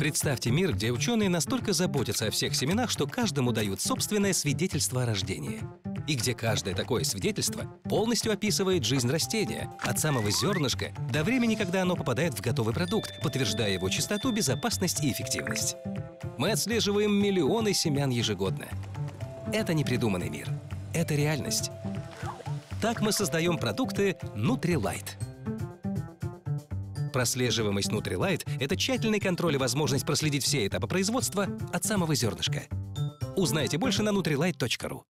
Представьте мир, где ученые настолько заботятся о всех семенах, что каждому дают собственное свидетельство о рождении. И где каждое такое свидетельство полностью описывает жизнь растения, от самого зернышка до времени, когда оно попадает в готовый продукт, подтверждая его чистоту, безопасность и эффективность. Мы отслеживаем миллионы семян ежегодно. Это не придуманный мир. Это реальность. Так мы создаем продукты Nutrilite. Прослеживаемость Nutrilite – это тщательный контроль и возможность проследить все этапы производства от самого зернышка. Узнайте больше на nutrilite.ru.